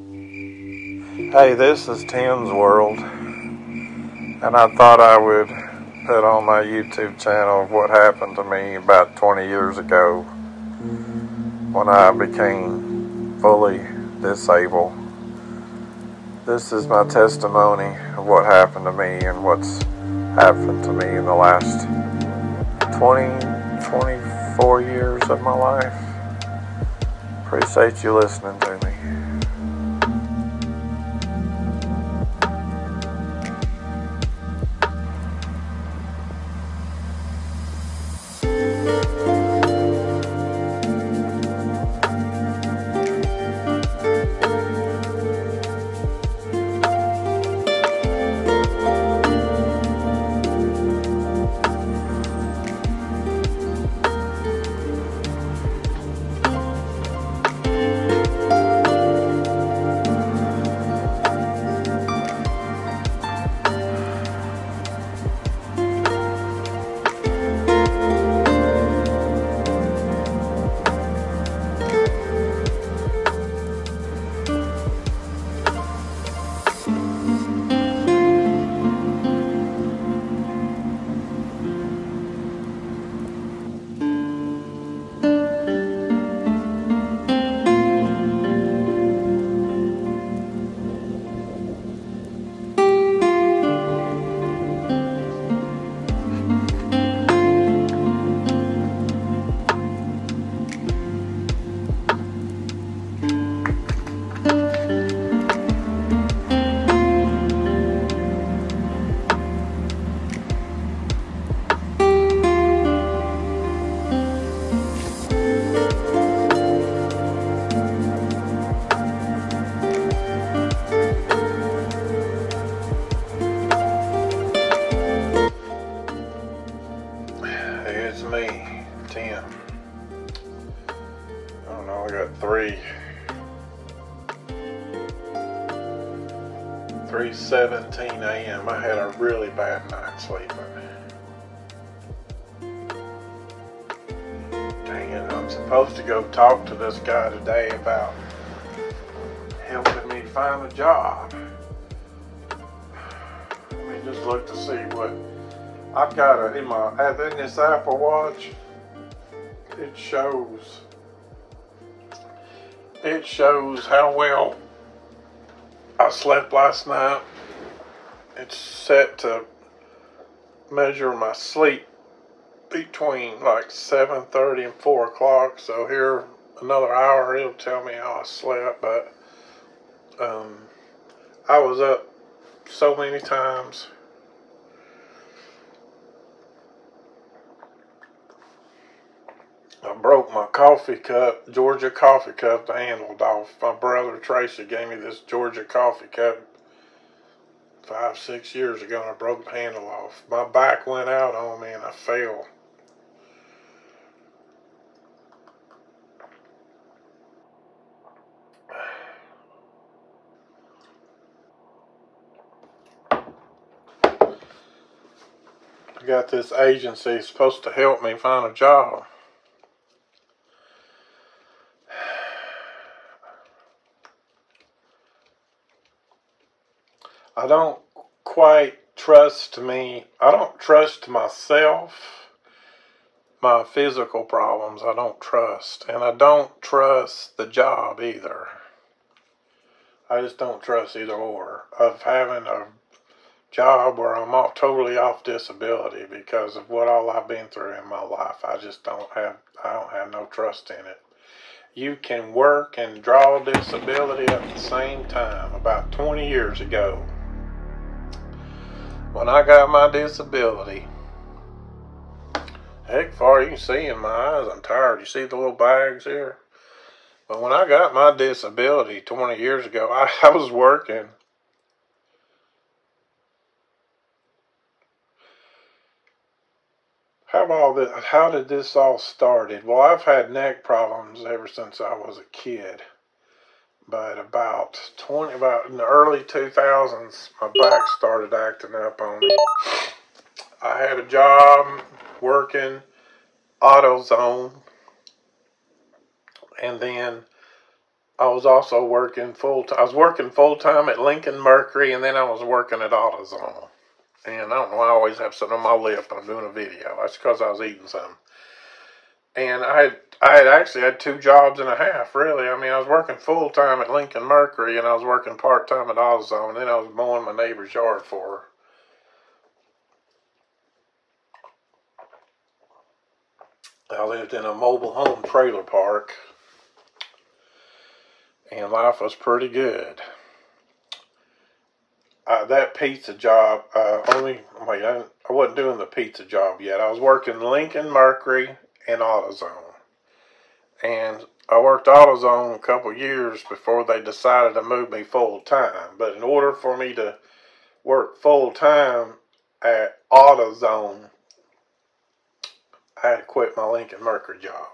Hey, this is Tim's World, and I thought I would put on my YouTube channel what happened to me about 20 years ago when I became fully disabled. This is my testimony of what happened to me and what's happened to me in the last 20, 24 years of my life. Appreciate you listening to me. Got a, in my in this Apple Watch. It shows. It shows how well I slept last night. It's set to measure my sleep between like 7:30 and 4 o'clock. So here another hour, it'll tell me how I slept. But um, I was up so many times. I broke my coffee cup, Georgia coffee cup, the handle off. My brother Tracy gave me this Georgia coffee cup five, six years ago, and I broke the handle off. My back went out on me, and I fell. I got this agency supposed to help me find a job. I don't quite trust me. I don't trust myself. My physical problems, I don't trust. And I don't trust the job either. I just don't trust either or of having a job where I'm off, totally off disability because of what all I've been through in my life. I just don't have I don't have no trust in it. You can work and draw disability at the same time. About 20 years ago, when I got my disability, heck, far you can see in my eyes, I'm tired. You see the little bags here? But when I got my disability 20 years ago, I, I was working. How all this, how did this all started? Well, I've had neck problems ever since I was a kid. But about 20, about in the early 2000s, my back started acting up on me. I had a job working AutoZone, and then I was also working full. I was working full time at Lincoln Mercury, and then I was working at AutoZone. And I don't know, I always have something on my lip. When I'm doing a video. That's because I was eating something. And I had, I had actually had two jobs and a half, really. I mean, I was working full time at Lincoln Mercury, and I was working part time at AutoZone, and then I was mowing my neighbor's yard for her. I lived in a mobile home trailer park, and life was pretty good. Uh, that pizza job, uh, only, wait, I, I wasn't doing the pizza job yet. I was working Lincoln Mercury and AutoZone. And I worked AutoZone a couple years before they decided to move me full time. But in order for me to work full time at AutoZone, I had to quit my Lincoln Mercury job.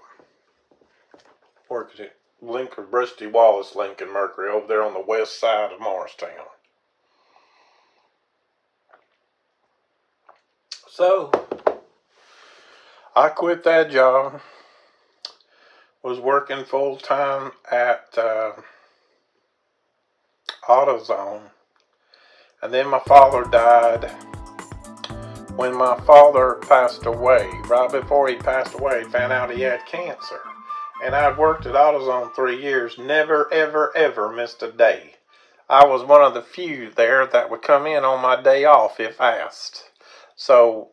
Working at Lincoln, Rusty Wallace Lincoln Mercury over there on the west side of Morristown. So, I quit that job, was working full time at uh, AutoZone, and then my father died when my father passed away, right before he passed away, found out he had cancer. And I'd worked at AutoZone three years, never, ever, ever missed a day. I was one of the few there that would come in on my day off if asked. So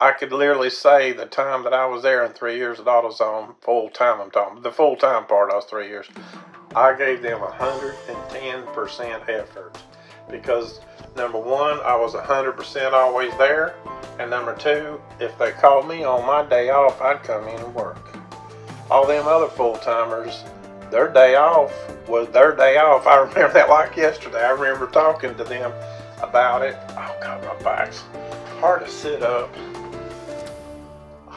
I could literally say the time that I was there in three years at AutoZone, full time I'm talking, the full time part, I was three years, I gave them 110% effort because number one, I was 100% always there. And number two, if they called me on my day off, I'd come in and work. All them other full timers, their day off was their day off. I remember that like yesterday. I remember talking to them about it. Oh God, my back's hard to sit up.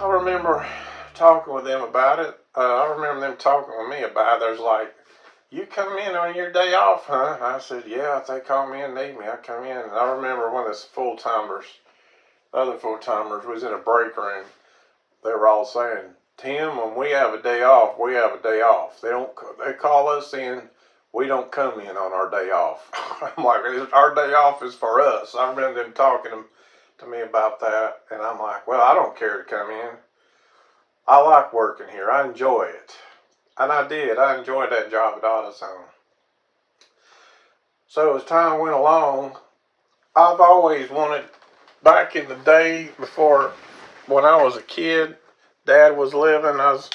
I remember talking with them about it. Uh, I remember them talking with me about it. There's like, you come in on your day off, huh? I said, yeah, if they call me and need me, I come in. And I remember one of the full timers, other full timers, was in a break room. They were all saying, Tim, when we have a day off, we have a day off. They don't. They call us in. We don't come in on our day off. I'm like, our day off is for us. I remember them talking to me about that, and I'm like, well, I don't care to come in. I like working here. I enjoy it. And I did. I enjoyed that job at AutoZone. So as time went along, I've always wanted, back in the day before, when I was a kid, Dad was living, I was,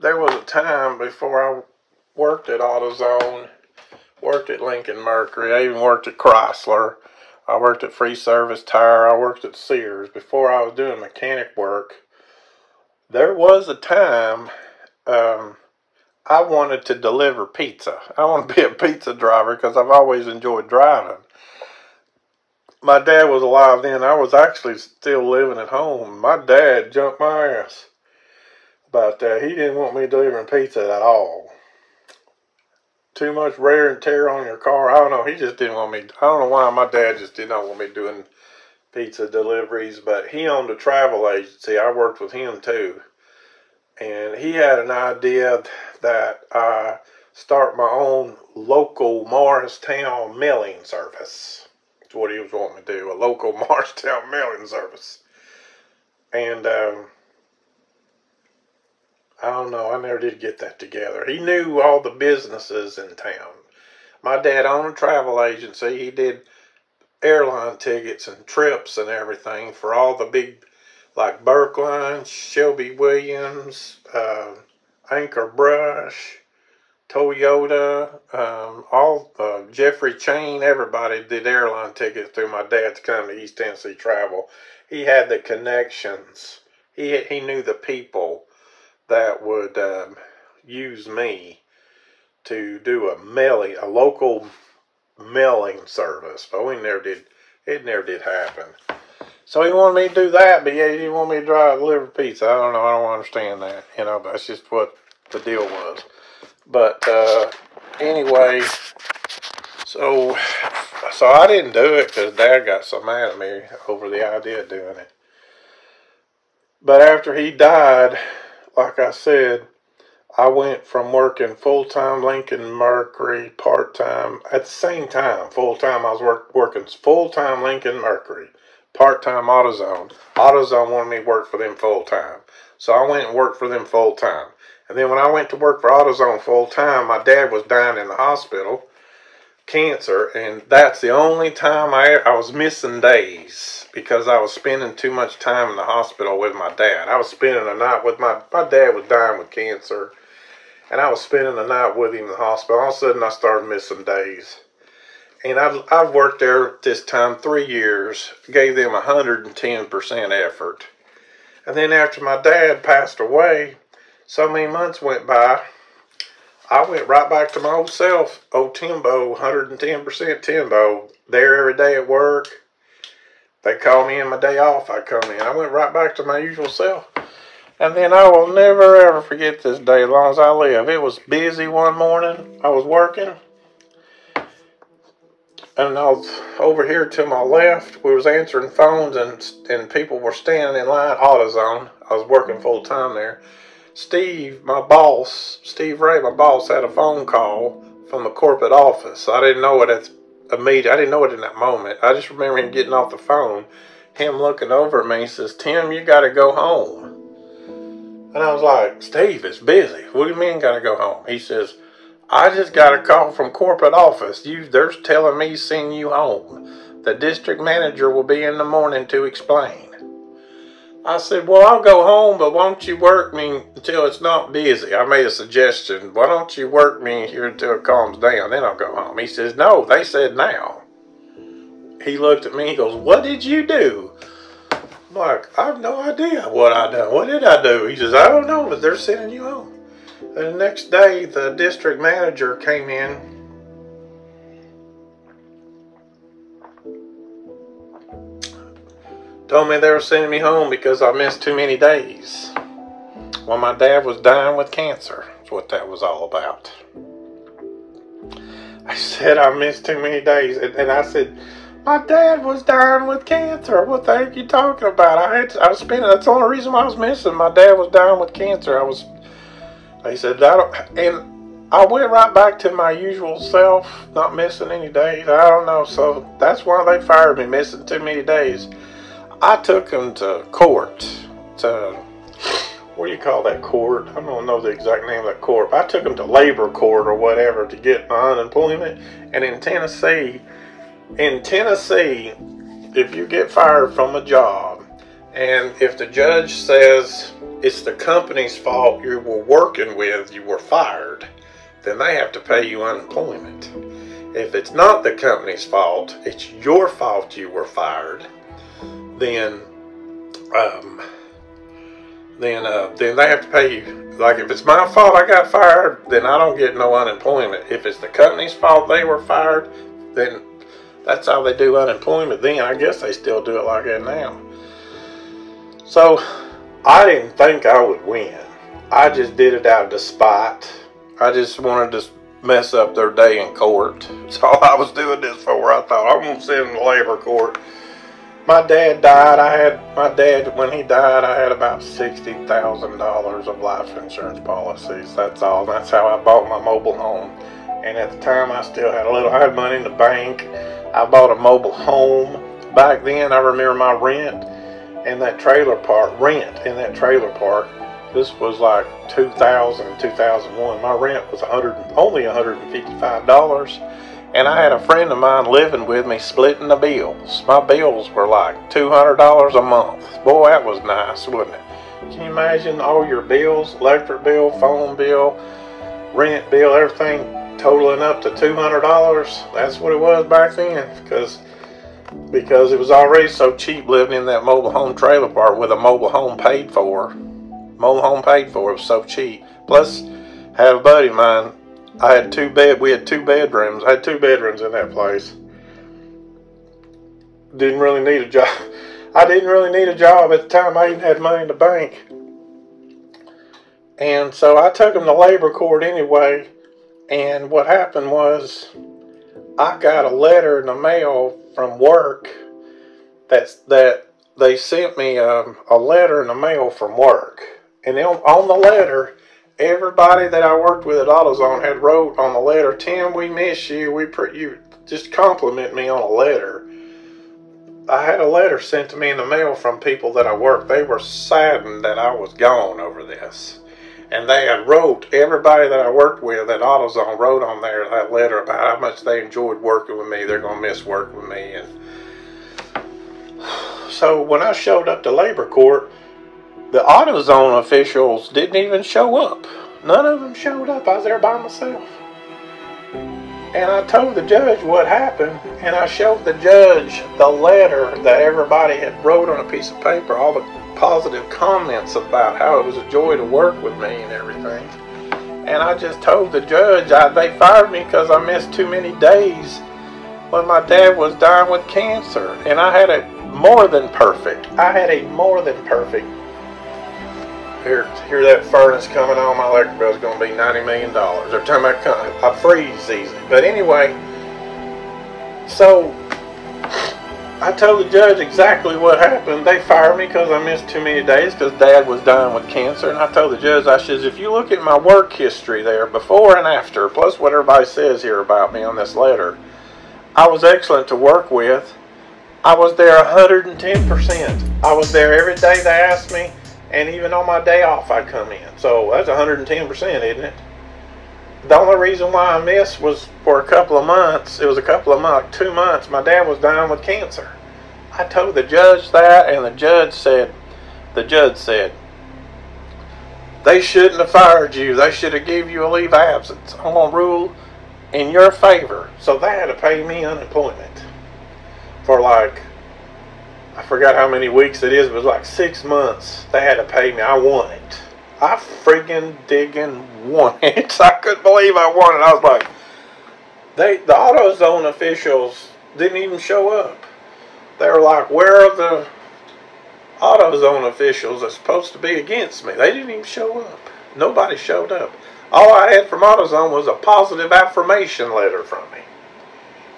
there was a time before I worked at AutoZone, worked at Lincoln Mercury, I even worked at Chrysler, I worked at Free Service Tire, I worked at Sears. Before I was doing mechanic work, there was a time um, I wanted to deliver pizza. I want to be a pizza driver because I've always enjoyed driving. My dad was alive then. I was actually still living at home. My dad jumped my ass. But uh, he didn't want me delivering pizza at all. Too much wear and tear on your car. I don't know. He just didn't want me. I don't know why my dad just did not want me doing pizza deliveries. But he owned a travel agency. I worked with him too and he had an idea that I start my own local Morristown mailing service. That's what he was wanting to do, a local Morristown mailing service. And um, I don't know, I never did get that together. He knew all the businesses in town. My dad owned a travel agency. He did airline tickets and trips and everything for all the big like Berkline, Shelby Williams, uh, Anchor Brush, Toyota, um, all uh, Jeffrey Chain, everybody did airline tickets through my dad's company, East Tennessee Travel. He had the connections. He he knew the people that would um, use me to do a mailing, a local mailing service, but we never did. It never did happen. So he wanted me to do that, but yeah, he didn't want me to drive deliver pizza. I don't know. I don't understand that. You know, but that's just what the deal was. But uh, anyway, so so I didn't do it because Dad got so mad at me over the idea of doing it. But after he died, like I said, I went from working full time Lincoln Mercury, part time at the same time. Full time, I was work, working full time Lincoln Mercury, part time AutoZone. AutoZone wanted me to work for them full time, so I went and worked for them full time. And then when I went to work for AutoZone full time, my dad was dying in the hospital, cancer, and that's the only time I I was missing days because I was spending too much time in the hospital with my dad. I was spending a night with my my dad was dying with cancer, and I was spending the night with him in the hospital. All of a sudden, I started missing days. And I've, I've worked there this time three years, gave them 110% effort. And then after my dad passed away, so many months went by, I went right back to my old self, old Timbo, 110% Timbo, there every day at work. They call me in my day off, I come in. I went right back to my usual self. And then I will never ever forget this day as long as I live. It was busy one morning. I was working. And I was over here to my left. We was answering phones and and people were standing in line. AutoZone. I was working full time there. Steve, my boss, Steve Ray, my boss, had a phone call from the corporate office. I didn't know it at immediate. I didn't know it in that moment. I just remember him getting off the phone, him looking over at me. He says, "Tim, you got to go home." And I was like, "Steve, it's busy. What do you mean, got to go home?" He says, "I just got a call from corporate office. You, they're telling me send you home. The district manager will be in the morning to explain." I said, Well, I'll go home, but won't you work me until it's not busy? I made a suggestion. Why don't you work me here until it calms down? Then I'll go home. He says, No, they said now. He looked at me, he goes, What did you do? I'm like, I have no idea what I done. What did I do? He says, I don't know, but they're sending you home. And the next day, the district manager came in told me they were sending me home because I missed too many days. Well, my dad was dying with cancer. That's what that was all about. I said I missed too many days, and, and I said, my dad was dying with cancer. What the heck are you talking about? I had to, I was spending. That's the only reason why I was missing. My dad was dying with cancer. I was. They said I don't, and I went right back to my usual self, not missing any days. I don't know. So that's why they fired me, missing too many days. I took him to court. To what do you call that court? I don't know the exact name of that court. I took him to labor court or whatever to get my unemployment. And in Tennessee, in Tennessee, if you get fired from a job, and if the judge says it's the company's fault you were working with, you were fired, then they have to pay you unemployment. If it's not the company's fault, it's your fault you were fired then um, then uh, then they have to pay you. Like if it's my fault I got fired, then I don't get no unemployment. If it's the company's fault they were fired, then that's how they do unemployment. Then I guess they still do it like that now. So I didn't think I would win. I just did it out of despite. I just wanted to mess up their day in court. That's all I was doing this for. I thought I'm gonna sit in the labor court my dad died. I had my dad when he died. I had about sixty thousand dollars of life insurance policies. That's all. That's how I bought my mobile home. And at the time, I still had a little. I had money in the bank. I bought a mobile home. Back then, I remember my rent in that trailer park. Rent in that trailer park. This was like 2000, 2001. My rent was 100, only 155 dollars and I had a friend of mine living with me splitting the bills. My bills were like $200 a month. Boy, that was nice, wasn't it? Can you imagine all your bills, electric bill, phone bill, rent bill, everything totaling up to $200? That's what it was back then because because it was already so cheap living in that mobile home trailer park with a mobile home paid for. Mobile home paid for it was so cheap. Plus, had a buddy of mine I had two bed. We had two bedrooms. I had two bedrooms in that place. Didn't really need a job. I didn't really need a job at the time. I even had money in the bank. And so I took him to labor court anyway. And what happened was I got a letter in the mail from work that's that they sent me a, um, a letter in the mail from work. And on the letter, everybody that I worked with at AutoZone had wrote on the letter, Tim, we miss you. We pre- you just compliment me on a letter. I had a letter sent to me in the mail from people that I worked. They were saddened that I was gone over this. And they had wrote, everybody that I worked with at AutoZone wrote on there that letter about how much they enjoyed working with me. They're going to miss working with me. And so when I showed up to labor court, the AutoZone officials didn't even show up. None of them showed up. I was there by myself. And I told the judge what happened, and I showed the judge the letter that everybody had wrote on a piece of paper, all the positive comments about how it was a joy to work with me and everything. And I just told the judge I, they fired me because I missed too many days when my dad was dying with cancer. And I had a more than perfect, I had a more than perfect here, hear that furnace coming on, my electric bill is going to be $90 million. Every time I come, I freeze easy. But anyway, so I told the judge exactly what happened. They fired me because I missed too many days because dad was dying with cancer. And I told the judge, I says, if you look at my work history there, before and after, plus what everybody says here about me on this letter, I was excellent to work with. I was there 110%. I was there every day they asked me and even on my day off I'd come in. So that's 110%, isn't it? The only reason why I missed was for a couple of months. It was a couple of months, two months. My dad was dying with cancer. I told the judge that, and the judge said, the judge said, they shouldn't have fired you. They should have gave you a leave of absence. I'm gonna rule in your favor. So they had to pay me unemployment for like I forgot how many weeks it is, but it was like six months. They had to pay me. I won it. I freaking digging won it. I couldn't believe I won it. I was like, they the AutoZone officials didn't even show up. They were like, where are the AutoZone officials that's supposed to be against me? They didn't even show up. Nobody showed up. All I had from AutoZone was a positive affirmation letter from me.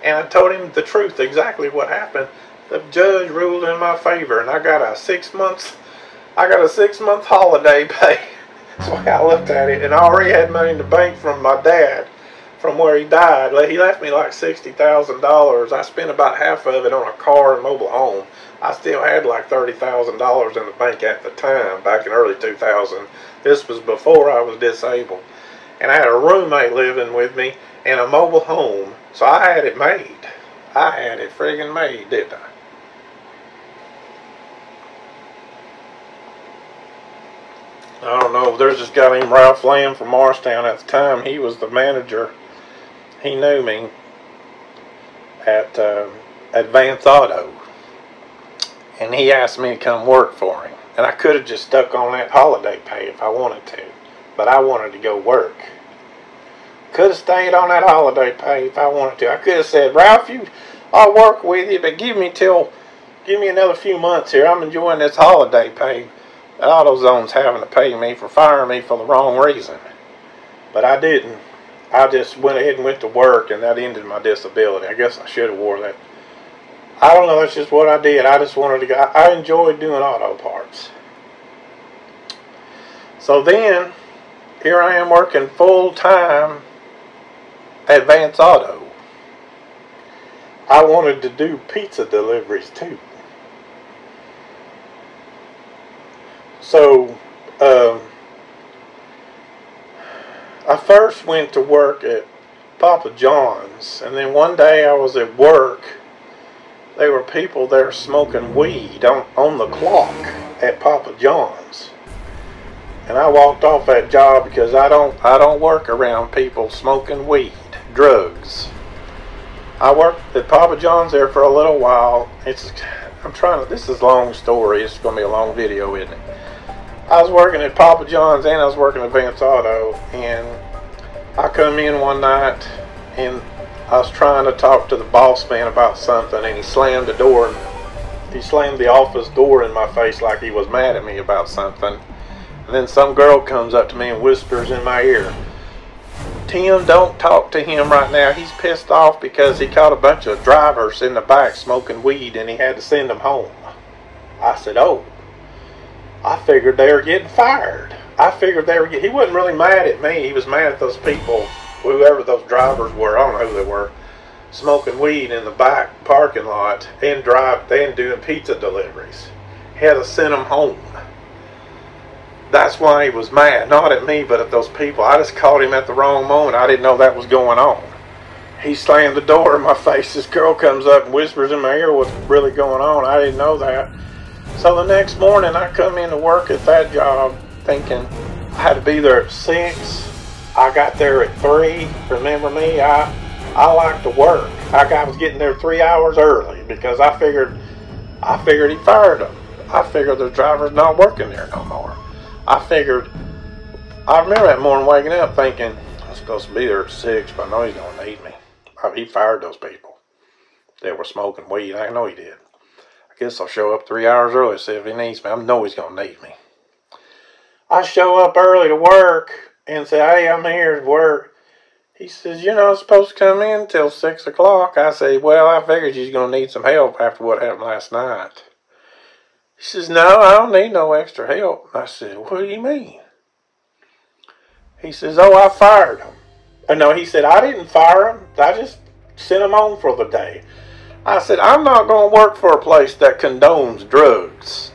And I told him the truth, exactly what happened the judge ruled in my favor, and I got a six months, I got a six month holiday pay. That's I looked at it, and I already had money in the bank from my dad, from where he died. He left me like sixty thousand dollars. I spent about half of it on a car and mobile home. I still had like thirty thousand dollars in the bank at the time, back in early two thousand. This was before I was disabled, and I had a roommate living with me and a mobile home, so I had it made. I had it friggin' made, didn't I? I don't know. There's this guy named Ralph Lamb from Morristown at the time. He was the manager. He knew me at uh, Advance Auto. And he asked me to come work for him. And I could have just stuck on that holiday pay if I wanted to. But I wanted to go work. Could have stayed on that holiday pay if I wanted to. I could have said, Ralph, you, I'll work with you, but give me till, give me another few months here. I'm enjoying this holiday pay. AutoZone's having to pay me for firing me for the wrong reason. But I didn't. I just went ahead and went to work, and that ended my disability. I guess I should have wore that. I don't know. That's just what I did. I just wanted to go. I enjoyed doing auto parts. So then, here I am working full time Advance Auto. I wanted to do pizza deliveries too. So, um, I first went to work at Papa John's, and then one day I was at work. There were people there smoking weed on, on the clock at Papa John's. And I walked off that job because I don't I don't work around people smoking weed, drugs. I worked at Papa John's there for a little while. It's I'm trying to this is a long story. It's going to be a long video, isn't it? I was working at Papa John's and I was working at Vance Auto, and I come in one night and I was trying to talk to the boss man about something, and he slammed the door. He slammed the office door in my face like he was mad at me about something. And then some girl comes up to me and whispers in my ear, Tim, don't talk to him right now. He's pissed off because he caught a bunch of drivers in the back smoking weed and he had to send them home. I said, Oh, I figured they were getting fired. I figured they were. He wasn't really mad at me. He was mad at those people, whoever those drivers were. I don't know who they were, smoking weed in the back parking lot and drive and doing pizza deliveries. He had to send them home. That's why he was mad, not at me, but at those people. I just caught him at the wrong moment. I didn't know that was going on. He slammed the door in my face. This girl comes up and whispers in my ear what's really going on. I didn't know that. So the next morning, I come into work at that job thinking I had to be there at six. I got there at three. Remember me? I I like to work. I was getting there three hours early because I figured I figured he fired them. I figured the driver's not working there no more. I figured I remember that morning waking up thinking I'm supposed to be there at six, but I know he's gonna need me. He fired those people. They were smoking weed. I know he did. Guess I'll show up three hours early see if he needs me. I know he's gonna need me. I show up early to work and say, hey, I'm here to work. He says, you're not supposed to come in till 6 o'clock. I say, well, I figured you're going to need some help after what happened last night. He says, no, I don't need no extra help. I said, what do you mean? He says, oh, I fired him. Uh, no, he said, I didn't fire him. I just sent him on for the day. I said, I'm not going to work for a place that condones drugs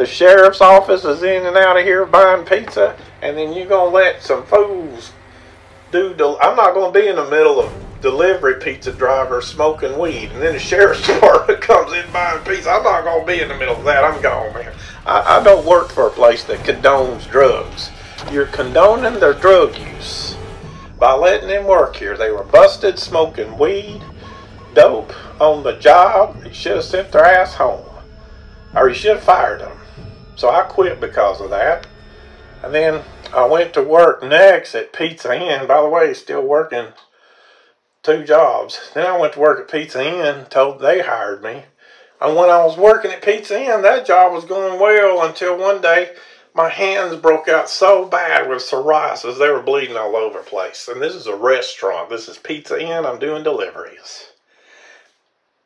the sheriff's office is in and out of here buying pizza, and then you're gonna let some fools do. Del- I'm not gonna be in the middle of delivery pizza drivers smoking weed, and then the sheriff's department comes in buying pizza. I'm not gonna be in the middle of that. I'm gone, man. I, I don't work for a place that condones drugs. You're condoning their drug use by letting them work here. They were busted smoking weed, dope on the job. You should have sent their ass home, or you should have fired them. So I quit because of that. And then I went to work next at Pizza Inn. By the way, still working two jobs. Then I went to work at Pizza Inn, told they hired me. And when I was working at Pizza Inn, that job was going well until one day my hands broke out so bad with psoriasis, they were bleeding all over the place. And this is a restaurant. This is Pizza Inn. I'm doing deliveries.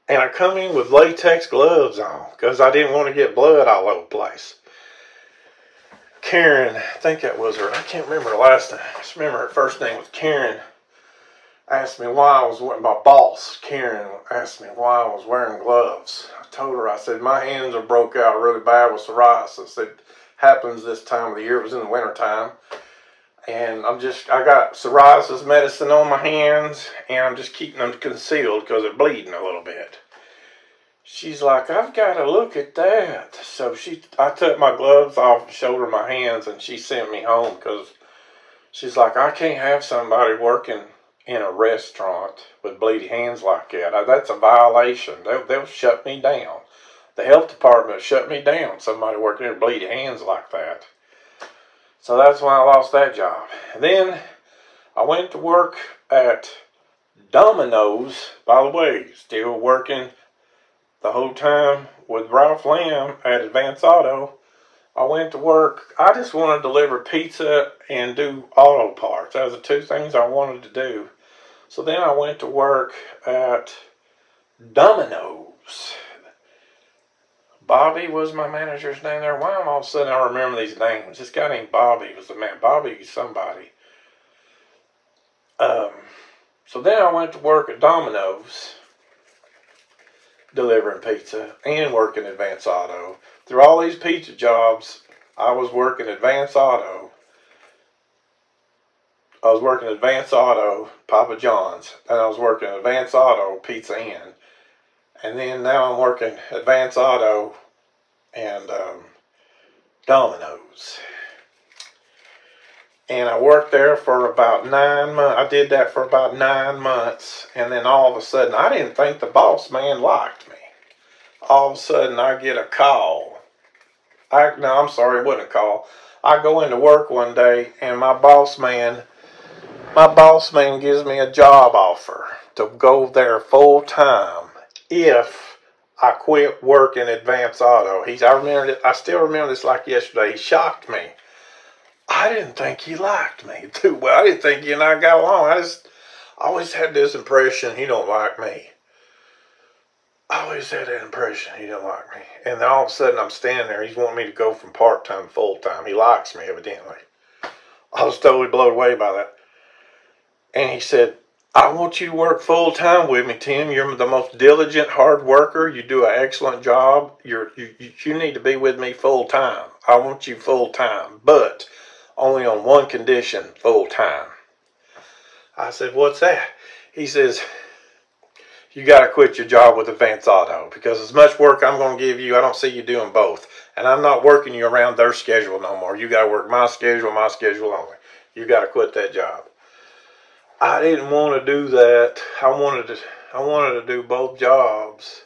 And I come in with latex gloves on because I didn't want to get blood all over the place. Karen, I think that was her. I can't remember her last name. I just remember her first name was Karen. Asked me why I was wearing, my boss, Karen, asked me why I was wearing gloves. I told her, I said, my hands are broke out really bad with psoriasis. It happens this time of the year. It was in the wintertime. And I'm just, I got psoriasis medicine on my hands, and I'm just keeping them concealed because they're bleeding a little bit she's like, I've got to look at that. So she, I took my gloves off, and showed her my hands, and she sent me home because she's like, I can't have somebody working in a restaurant with bleeding hands like that. That's a violation. They'll, they'll shut me down. The health department shut me down. Somebody working in bleeding hands like that. So that's why I lost that job. And then I went to work at Domino's. By the way, still working the whole time with Ralph Lamb at Advance Auto. I went to work. I just wanted to deliver pizza and do auto parts. Those are the two things I wanted to do. So then I went to work at Domino's. Bobby was my manager's name there. Why am all of a sudden I remember these names? This guy named Bobby was the man. Bobby somebody. Um, so then I went to work at Domino's delivering pizza and working Advance Auto. Through all these pizza jobs, I was working Advance Auto. I was working Advance Auto, Papa John's, and I was working Advance Auto, Pizza Inn. And then now I'm working Advance Auto and um, Domino's and I worked there for about nine months. I did that for about nine months, and then all of a sudden, I didn't think the boss man liked me. All of a sudden, I get a call. I no, I'm sorry, it wasn't a call. I go into work one day, and my boss man, my boss man gives me a job offer to go there full time if I quit working Advance Auto. He's I remember it, I still remember this like yesterday. He shocked me. I didn't think he liked me too well. I didn't think he and I got along. I just always had this impression he don't like me. I always had that impression he don't like me. And then all of a sudden I'm standing there. He's wanting me to go from part time to full time. He likes me evidently. I was totally blown away by that. And he said, I want you to work full time with me, Tim. You're the most diligent, hard worker. You do an excellent job. You're, you, you need to be with me full time. I want you full time, but only on one condition full time. I said, What's that? He says, You got to quit your job with Advance Auto because as much work I'm going to give you, I don't see you doing both. And I'm not working you around their schedule no more. You got to work my schedule, my schedule only. You got to quit that job. I didn't want to do that. I wanted to I wanted to do both jobs.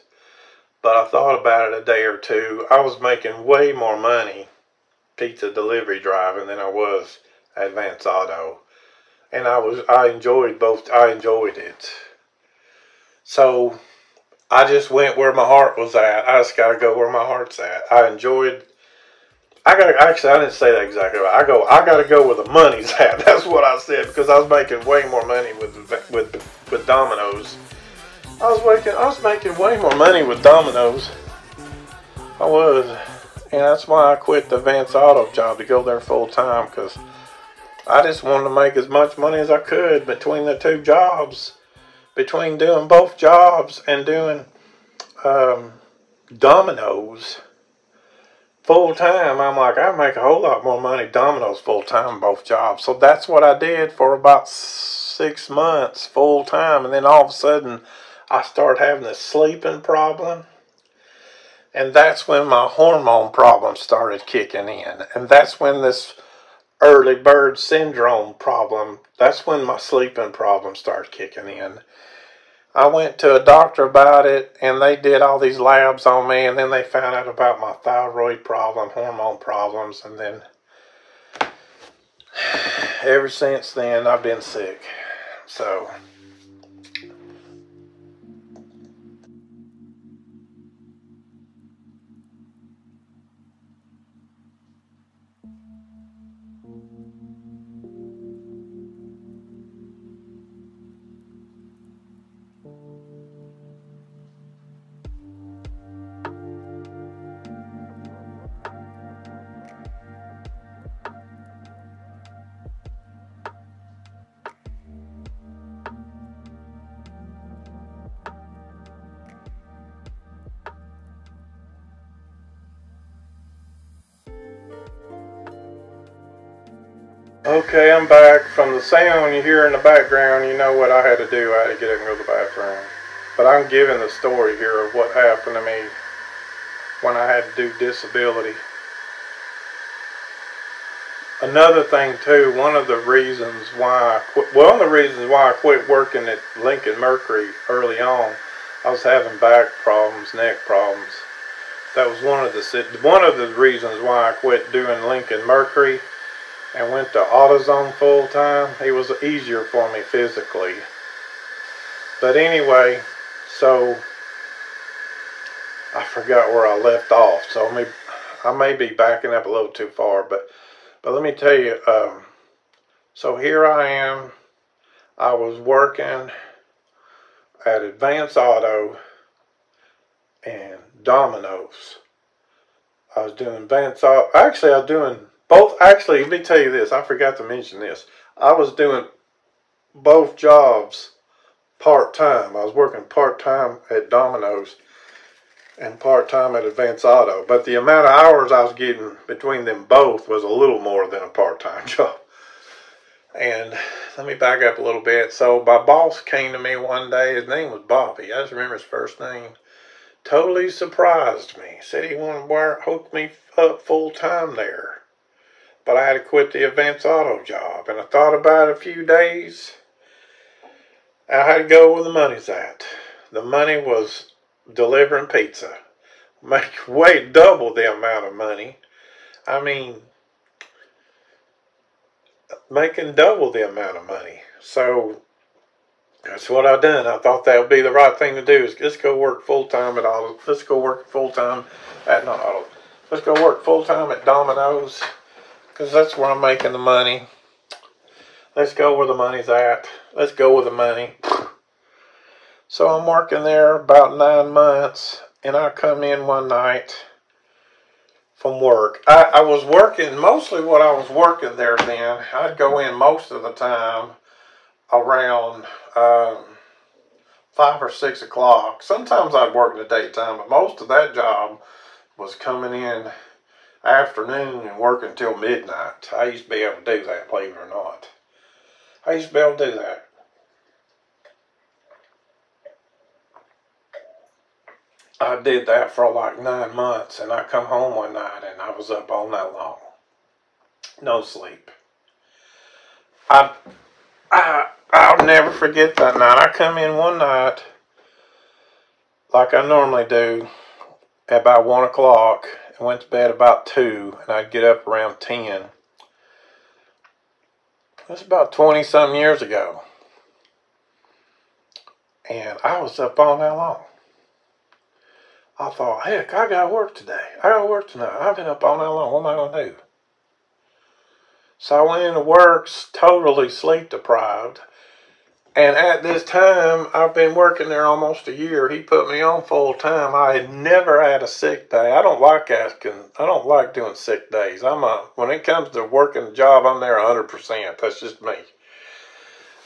But I thought about it a day or two. I was making way more money pizza delivery driving than I was Advance Auto. And I was I enjoyed both I enjoyed it. So I just went where my heart was at. I just gotta go where my heart's at. I enjoyed I got actually I didn't say that exactly right. I go I got to go where the money's at. That's what I said because I was making way more money with with with Domino's. I was making I was making way more money with Domino's. I was, and that's why I quit the Vance Auto job to go there full time because I just wanted to make as much money as I could between the two jobs, between doing both jobs and doing um, Domino's full time, I'm like, I make a whole lot more money Domino's full time, both jobs. So that's what I did for about six months full time. And then all of a sudden, I started having this sleeping problem. And that's when my hormone problem started kicking in. And that's when this early bird syndrome problem, that's when my sleeping problem started kicking in. I went to a doctor about it, and they did all these labs on me, and then they found out about my thyroid problem, hormone problems, and then ever since then I've been sick. So. Okay, I'm back. From the sound you hear in the background, you know what I had to do. I had to get up and go to the bathroom. But I'm giving the story here of what happened to me when I had to do disability. Another thing too, one of the reasons why I quit, well, one of the reasons why I quit working at Lincoln Mercury early on, I was having back problems, neck problems. That was one of the one of the reasons why I quit doing Lincoln Mercury and went to AutoZone full time, it was easier for me physically. But anyway, so I forgot where I left off. So I may, I may be backing up a little too far, but but let me tell you. Um, so here I am. I was working at Advance Auto and Domino's. I was doing Advance Auto. Actually, I was doing both, actually, let me tell you this. I forgot to mention this. I was doing both jobs part time. I was working part time at Domino's and part time at Advance Auto. But the amount of hours I was getting between them both was a little more than a part time job. And let me back up a little bit. So my boss came to me one day. His name was Bobby. I just remember his first name. Totally surprised me. Said he wanted to hook me up full time there but I had to quit the Advance Auto job. And I thought about it a few days. I had to go where the money's at. The money was delivering pizza. Make way double the amount of money. I mean, making double the amount of money. So that's what I done. I thought that would be the right thing to do. Is just go work full time at Auto. Let's go work full time at not Auto. Let's go work full time at Domino's because that's where I'm making the money. Let's go where the money's at. Let's go with the money. So I'm working there about nine months, and I come in one night from work. I, I was working mostly what I was working there then. I'd go in most of the time around um, five or six o'clock. Sometimes I'd work in the daytime, but most of that job was coming in afternoon and working until midnight. I used to be able to do that, believe it or not. I used to be able to do that. I did that for like nine months, and I come home one night and I was up all night long, no sleep. I, I, I'll never forget that night. I come in one night, like I normally do, at about one o'clock, and went to bed about two, and I'd get up around ten. That's about twenty some years ago, and I was up all night long. I thought, heck, I got to work today. I got to work tonight. I've been up all night long. What am I going to do? So I went into work totally sleep deprived. And at this time, I've been working there almost a year. He put me on full time. I had never had a sick day. I don't like asking. I don't like doing sick days. I'm a when it comes to working a job, I'm there 100%. That's just me.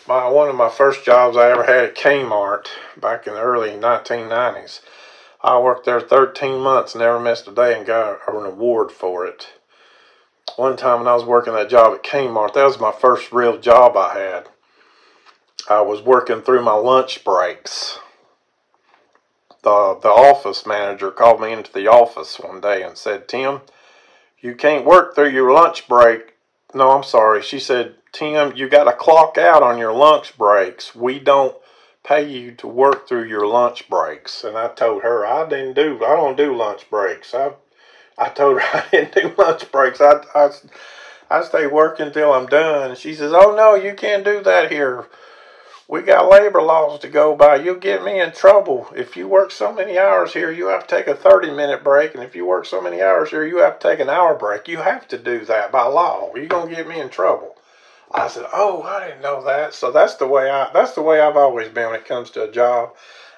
My one of my first jobs I ever had at Kmart back in the early 1990s. I worked there 13 months, never missed a day, and got an award for it. One time when I was working that job at Kmart, that was my first real job I had. I was working through my lunch breaks. The, the office manager called me into the office one day and said, Tim, you can't work through your lunch break. No, I'm sorry. She said, Tim, you got to clock out on your lunch breaks. We don't pay you to work through your lunch breaks. And I told her I didn't do, I don't do lunch breaks. I, I told her I didn't do lunch breaks. I, I, I stay working until I'm done. She says, oh no, you can't do that here. We got labor laws to go by. You'll get me in trouble. If you work so many hours here, you have to take a 30 minute break. And if you work so many hours here, you have to take an hour break. You have to do that by law. You're going to get me in trouble. I said, "Oh, I didn't know that." So that's the way I that's the way I've always been when it comes to a job.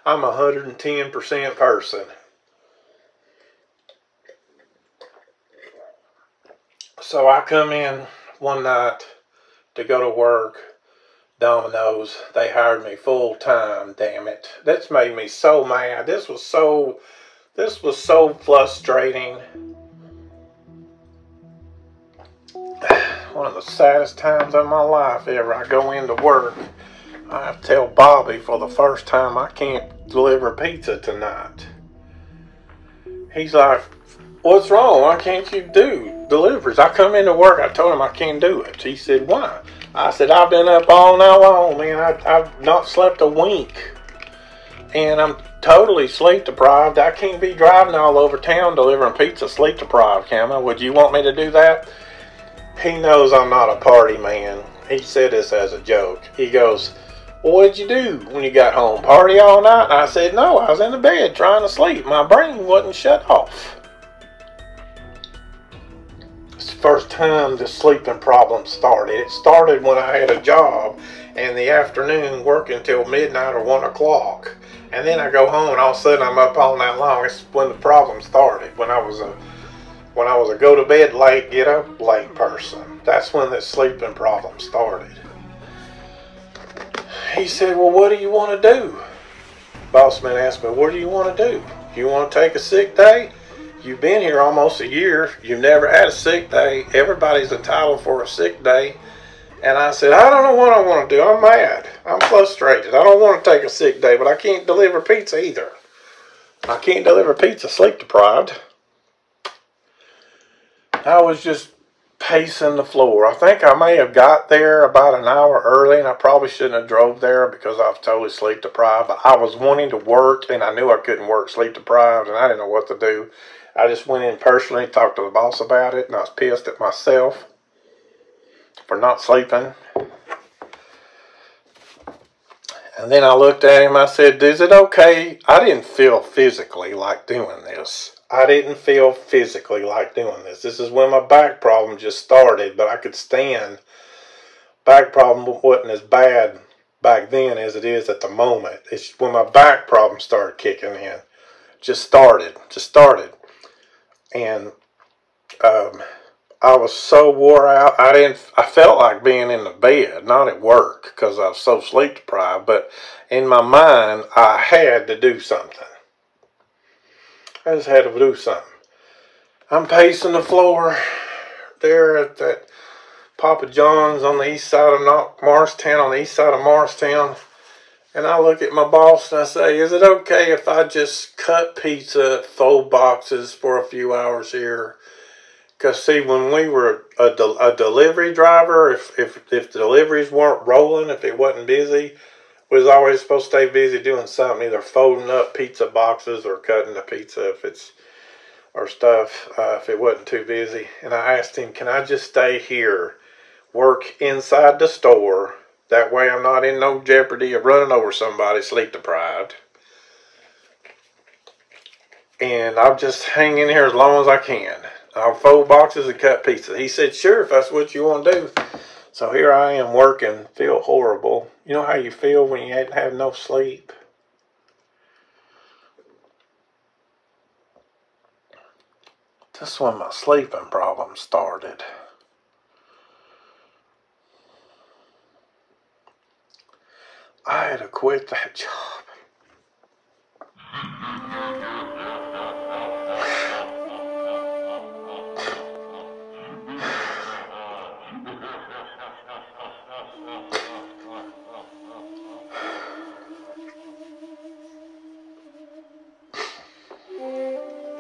I'm a hundred and ten percent person. So I come in one night to go to work. Domino's, they hired me full time. Damn it, that's made me so mad. This was so, this was so frustrating. one of the saddest times of my life ever. I go into work. I tell Bobby for the first time I can't deliver pizza tonight. He's like, What's wrong? Why can't you do deliveries? I come into work. I told him I can't do it. He said, Why? I said, I've been up all night long, man. I, I've not slept a wink. And I'm totally sleep deprived. I can't be driving all over town delivering pizza sleep deprived, Camo. Would you want me to do that? he knows I'm not a party man. He said this as a joke. He goes, What'd you do when you got home? Party all night? And I said, No, I was in the bed trying to sleep. My brain wasn't shut off. First time the sleeping problem started. It started when I had a job in the afternoon working till midnight or 1 o'clock. And then I go home and all of a sudden I'm up all night long. It's when the problem started, when I was a when I was a go to bed late, get up late person. That's when the sleeping problem started. He said, Well, what do you want to do? Bossman asked me, What do you want to do? You want to take a sick day? You've been here almost a year. You've never had a sick day. Everybody's entitled for a sick day. And I said, I don't know what I want to do. I'm mad. I'm frustrated. I don't want to take a sick day, but I can't deliver pizza either. I can't deliver pizza sleep deprived. I was just pacing the floor. I think I may have got there about an hour early, and I probably shouldn't have drove there because I was totally sleep deprived. But I was wanting to work, and I knew I couldn't work sleep deprived, and I didn't know what to do. I just went in personally, talked to the boss about it, and I was pissed at myself for not sleeping. And then I looked at him. I said, "Is it okay?" I didn't feel physically like doing this. I didn't feel physically like doing this. This is when my back problem just started, but I could stand. Back problem wasn't as bad back then as it is at the moment. It's when my back problem started kicking in. Just started. Just started. And um, I was so wore out. I didn't. I felt like being in the bed, not at work, because I was so sleep deprived. But in my mind, I had to do something. I just had to do something. I'm pacing the floor there at that Papa John's on the east side of Morristown, on the east side of Morristown. And I look at my boss and I say, Is it okay if I just cut pizza, fold boxes for a few hours here? Because, see, when we were a, de- a delivery driver, if, if, if the deliveries weren't rolling, if it wasn't busy, we was always supposed to stay busy doing something, either folding up pizza boxes or cutting the pizza if it's or stuff uh, if it wasn't too busy. And I asked him, "Can I just stay here, work inside the store? That way, I'm not in no jeopardy of running over somebody sleep deprived." And I'll just hang in here as long as I can. I'll fold boxes and cut pizza. He said, "Sure, if that's what you want to do." So here I am working, feel horrible. You know how you feel when you have no sleep? This when my sleeping problem started. I had to quit that job.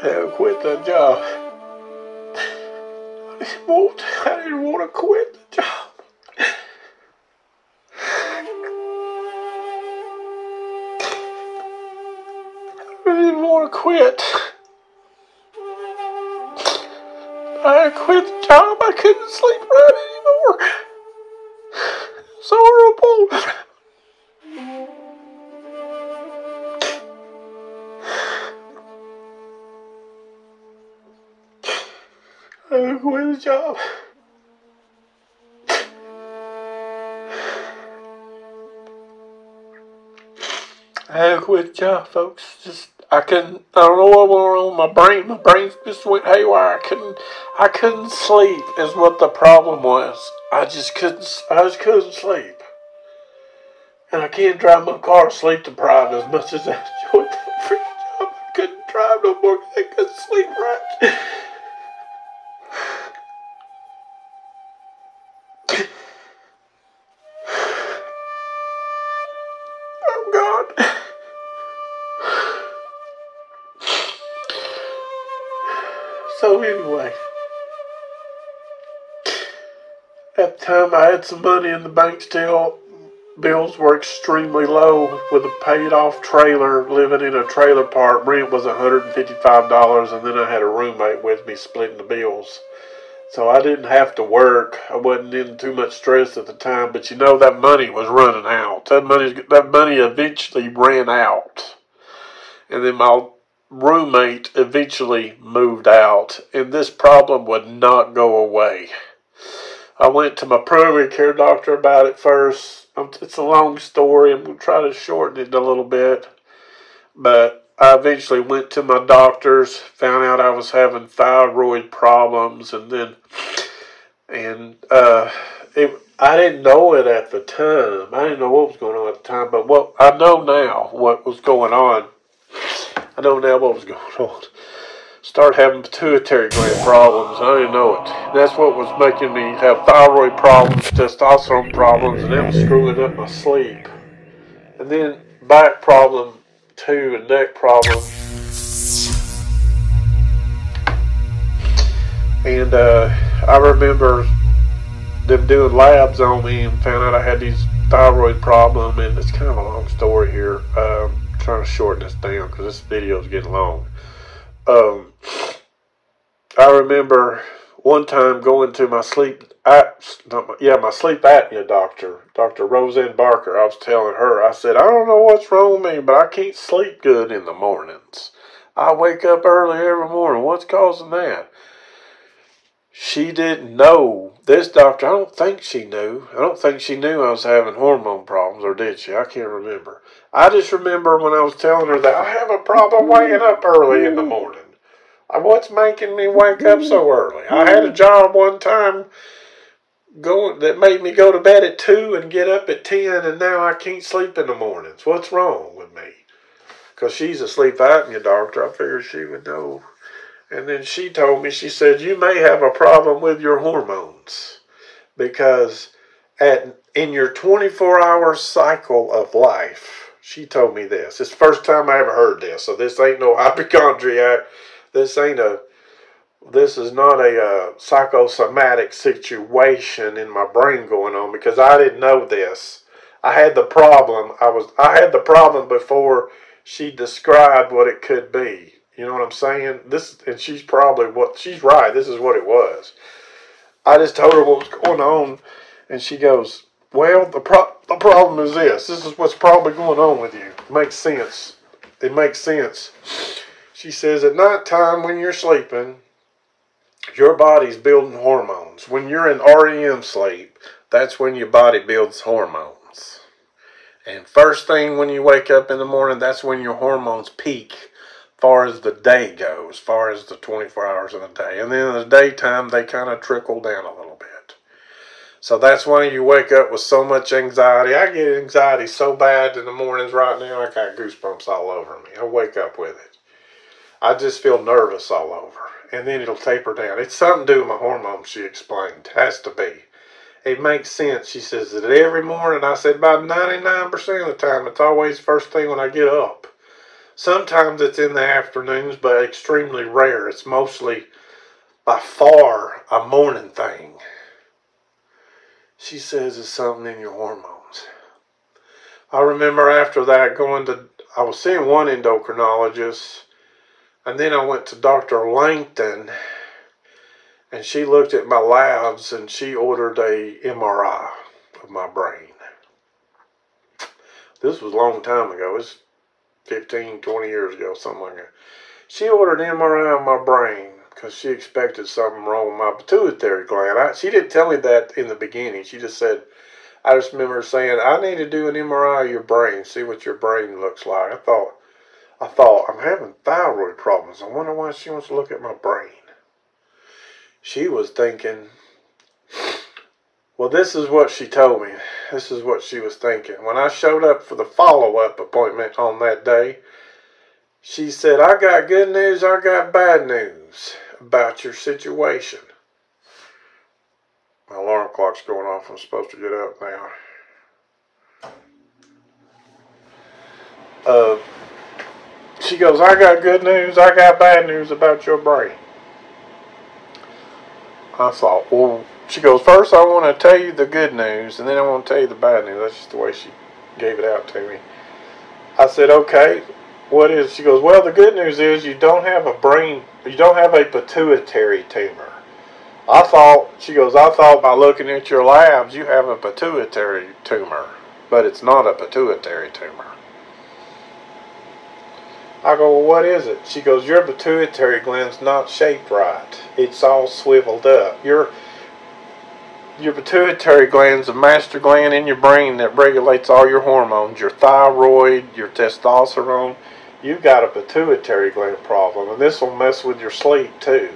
I quit that job want, I didn't want to quit quit. I quit the job. I couldn't sleep right anymore. It's horrible. I quit the job. I quit the job, folks. Just I couldn't. I don't know what went wrong. My brain, my brain just went haywire. I couldn't. I couldn't sleep. Is what the problem was. I just couldn't. I just couldn't sleep. And I can't drive my car sleep deprived as much as I enjoyed that freaking job. I couldn't drive no more. I couldn't sleep right. Time I had some money in the bank still. Bills were extremely low with a paid off trailer, living in a trailer park. Rent was $155, and then I had a roommate with me splitting the bills. So I didn't have to work. I wasn't in too much stress at the time, but you know that money was running out. That money, that money eventually ran out. And then my roommate eventually moved out, and this problem would not go away. I went to my primary care doctor about it first. It's a long story. I'm going to try to shorten it a little bit. But I eventually went to my doctors, found out I was having thyroid problems, and then, and, uh, it, I didn't know it at the time. I didn't know what was going on at the time, but what I know now what was going on I know now what was going on. Start having pituitary gland problems. I didn't know it. That's what was making me have thyroid problems, testosterone problems, and that was screwing up my sleep. And then back problem too, and neck problem. And uh, I remember them doing labs on me and found out I had these thyroid problem, and it's kind of a long story here. Um, trying to shorten this down because this video is getting long. Um, I remember one time going to my sleep, my, yeah, my sleep apnea doctor, Dr. Roseanne Barker. I was telling her, I said, I don't know what's wrong with me, but I can't sleep good in the mornings. I wake up early every morning. What's causing that? She didn't know. This doctor, I don't think she knew. I don't think she knew I was having hormone problems, or did she? I can't remember. I just remember when I was telling her that I have a problem waking up early in the morning. What's making me wake up so early? I had a job one time going that made me go to bed at two and get up at ten, and now I can't sleep in the mornings. What's wrong with me? Because she's a sleep apnea doctor. I figured she would know. And then she told me, she said, you may have a problem with your hormones because at in your 24 hour cycle of life, she told me this. It's the first time I ever heard this. So this ain't no hypochondriac. This ain't a this is not a uh, psychosomatic situation in my brain going on because I didn't know this. I had the problem. I was I had the problem before she described what it could be. You know what I'm saying? This and she's probably what she's right. This is what it was. I just told her what was going on, and she goes, "Well, the pro- the problem is this. This is what's probably going on with you. It makes sense. It makes sense." She says, "At night time when you're sleeping, your body's building hormones. When you're in REM sleep, that's when your body builds hormones. And first thing when you wake up in the morning, that's when your hormones peak far as the day goes, far as the 24 hours in the day. And then in the daytime, they kind of trickle down a little bit. So that's why you wake up with so much anxiety. I get anxiety so bad in the mornings right now, I got goosebumps all over me. I wake up with it. I just feel nervous all over and then it'll taper down. It's something to do with my hormones, she explained. Has to be. It makes sense. She says that every morning, I said about 99% of the time, it's always first thing when I get up. Sometimes it's in the afternoons, but extremely rare. It's mostly by far a morning thing. She says it's something in your hormones. I remember after that going to, I was seeing one endocrinologist and then I went to Dr. Langton and she looked at my labs and she ordered a MRI of my brain. This was a long time ago. It's 15, 20 years ago, something like that. She ordered an MRI of my brain because she expected something wrong with my pituitary gland. I, she didn't tell me that in the beginning. She just said, I just remember saying, I need to do an MRI of your brain, see what your brain looks like. I thought, I thought, I'm having thyroid problems. I wonder why she wants to look at my brain. She was thinking, well, this is what she told me. This is what she was thinking. When I showed up for the follow up appointment on that day, she said, I got good news, I got bad news about your situation. My alarm clock's going off. I'm supposed to get up now. Uh, she goes, I got good news, I got bad news about your brain. I thought, well, she goes, first I want to tell you the good news, and then I want to tell you the bad news. That's just the way she gave it out to me. I said, okay, what is, she goes, well, the good news is you don't have a brain, you don't have a pituitary tumor. I thought, she goes, I thought by looking at your labs you have a pituitary tumor, but it's not a pituitary tumor. I go, well, what is it? She goes, your pituitary gland's not shaped right. It's all swiveled up. Your your pituitary gland's a master gland in your brain that regulates all your hormones, your thyroid, your testosterone. You've got a pituitary gland problem, and this will mess with your sleep too.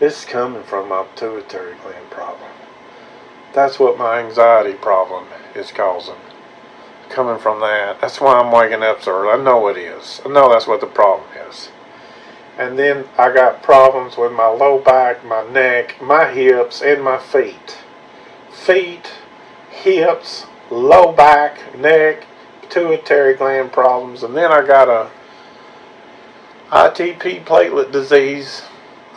This is coming from my pituitary gland problem. That's what my anxiety problem is causing coming from that. That's why I'm waking up so early. I know it is. I know that's what the problem is. And then I got problems with my low back, my neck, my hips, and my feet. Feet, hips, low back, neck, pituitary gland problems, and then I got a ITP platelet disease.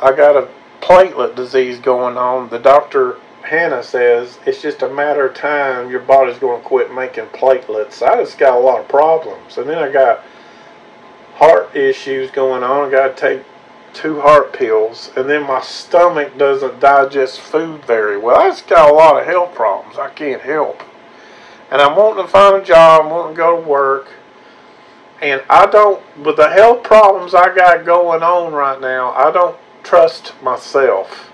I got a platelet disease going on. The doctor Hannah says it's just a matter of time your body's going to quit making platelets. I just got a lot of problems. And then I got heart issues going on. I got to take two heart pills. And then my stomach doesn't digest food very well. I just got a lot of health problems I can't help. And I'm wanting to find a job, I'm wanting to go to work. And I don't, with the health problems I got going on right now, I don't trust myself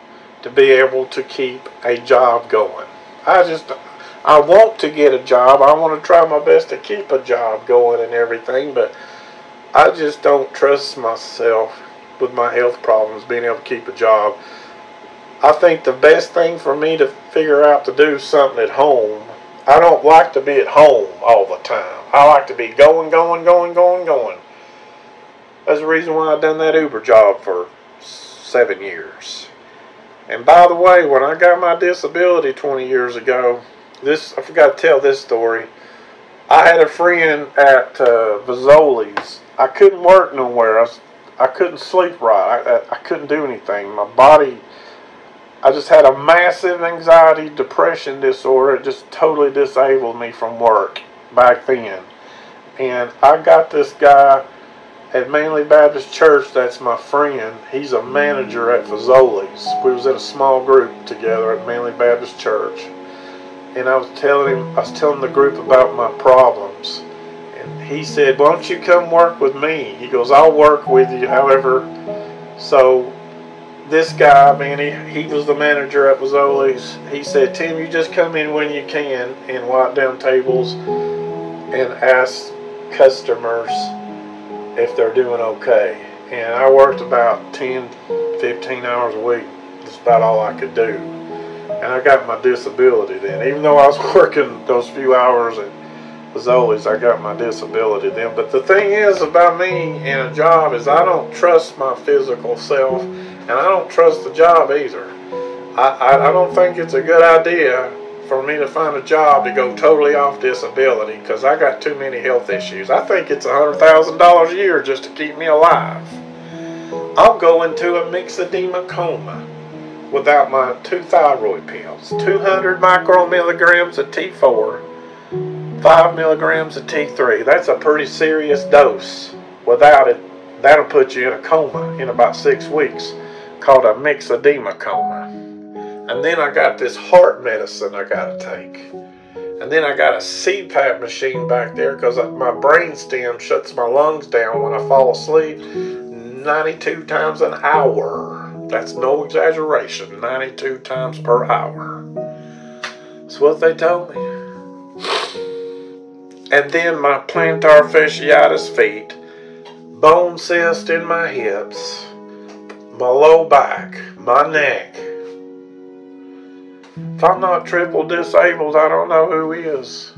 to be able to keep a job going. I just, I want to get a job. I want to try my best to keep a job going and everything, but I just don't trust myself with my health problems, being able to keep a job. I think the best thing for me to figure out to do something at home. I don't like to be at home all the time. I like to be going, going, going, going, going. That's the reason why I've done that Uber job for seven years. And by the way, when I got my disability 20 years ago, this I forgot to tell this story. I had a friend at uh, Fazoli's. I couldn't work nowhere. I, was, I couldn't sleep right. I, I, I couldn't do anything. My body, I just had a massive anxiety, depression disorder. It just totally disabled me from work back then. And I got this guy at Manley Baptist Church, that's my friend. He's a manager at Fazoli's. We was in a small group together at Manley Baptist Church. And I was telling him, I was telling the group about my problems. And he said, why don't you come work with me? He goes, I'll work with you, however. So this guy, man, he, he was the manager at Fazoli's. He said, Tim, you just come in when you can and wipe down tables and ask customers if they're doing okay. And I worked about 10, 15 hours a week. That's about all I could do. And I got my disability then. Even though I was working those few hours at Fazoli's, I got my disability then. But the thing is about me and a job is I don't trust my physical self and I don't trust the job either. I, I, I don't think it's a good idea for me to find a job to go totally off disability because I got too many health issues. I think it's $100,000 a year just to keep me alive. I'll go into a myxedema coma without my two thyroid pills. 200 micromilligrams of T4, 5 milligrams of T3. That's a pretty serious dose. Without it, that'll put you in a coma in about six weeks called a myxedema coma. And then I got this heart medicine I got to take. And then I got a CPAP machine back there because my brain stem shuts my lungs down when I fall asleep 92 times an hour. That's no exaggeration, 92 times per hour. That's what they told me. And then my plantar fasciitis feet, bone cyst in my hips, my low back, my neck, if I'm not triple disabled, I don't know who is.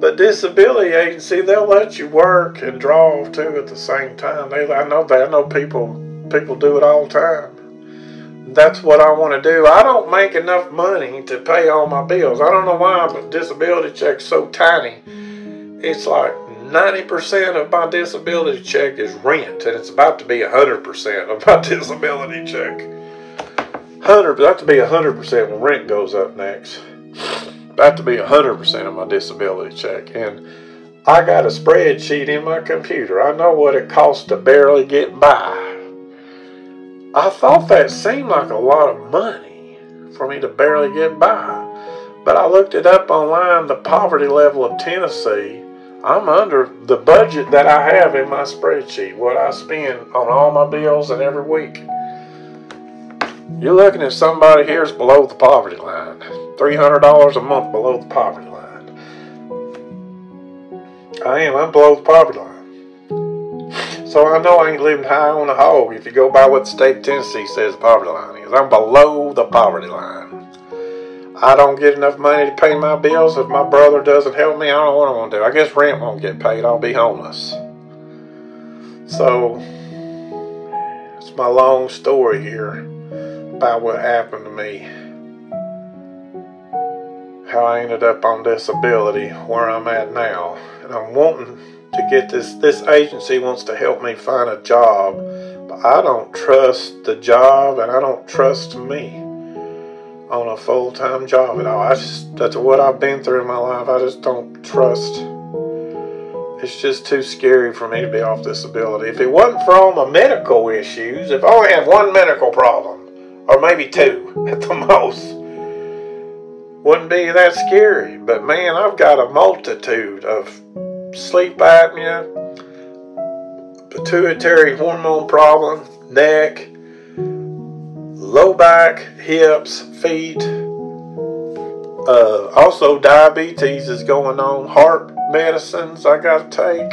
The disability agency, they'll let you work and draw too at the same time. They, I know that. I know people people do it all the time. That's what I want to do. I don't make enough money to pay all my bills. I don't know why, but disability check's so tiny. It's like 90% of my disability check is rent, and it's about to be 100% of my disability check. Hundred, about to be hundred percent when rent goes up next. About to be hundred percent of my disability check, and I got a spreadsheet in my computer. I know what it costs to barely get by. I thought that seemed like a lot of money for me to barely get by, but I looked it up online. The poverty level of Tennessee. I'm under the budget that I have in my spreadsheet, what I spend on all my bills and every week. You're looking at somebody here's below the poverty line. $300 a month below the poverty line. I am. I'm below the poverty line. So I know I ain't living high on the hog if you go by what the state of Tennessee says the poverty line is. I'm below the poverty line. I don't get enough money to pay my bills. If my brother doesn't help me, I don't know what I'm going to do. I guess rent won't get paid. I'll be homeless. So, it's my long story here about what happened to me. How I ended up on disability, where I'm at now. And I'm wanting to get this, this agency wants to help me find a job, but I don't trust the job and I don't trust me on a full-time job at all. I just, that's what I've been through in my life. I just don't trust. It's just too scary for me to be off disability. If it wasn't for all my medical issues, if I only had one medical problem, or maybe two at the most. Wouldn't be that scary, but man, I've got a multitude of sleep apnea, pituitary hormone problem, neck, low back, hips, feet. Uh, also, diabetes is going on. Heart medicines I got to take.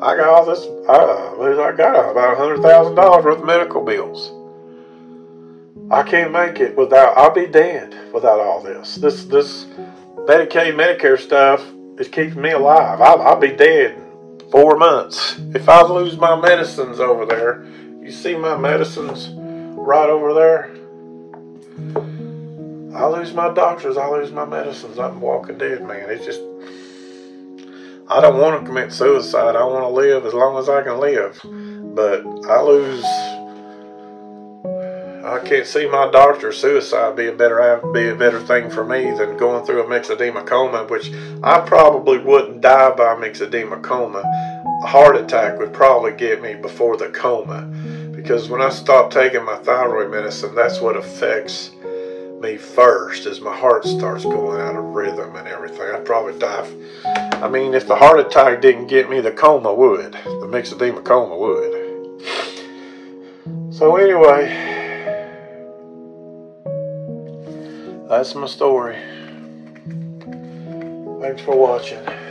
I got all this. I, I got about hundred thousand dollars worth of medical bills. I can't make it without. I'll be dead without all this. This this Medicaid, Medicare stuff is keeping me alive. I'll, I'll be dead in four months if I lose my medicines over there. You see my medicines right over there. I lose my doctors. I lose my medicines. I'm walking dead, man. It's just I don't want to commit suicide. I want to live as long as I can live. But I lose. I can't see my doctor's suicide be a better uh, be a better thing for me than going through a myxedema coma, which I probably wouldn't die by myxedema coma. A heart attack would probably get me before the coma, because when I stop taking my thyroid medicine, that's what affects me first as my heart starts going out of rhythm and everything. I'd probably die. I mean, if the heart attack didn't get me, the coma would. The myxedema coma would. So anyway, that's my story. Thanks for watching.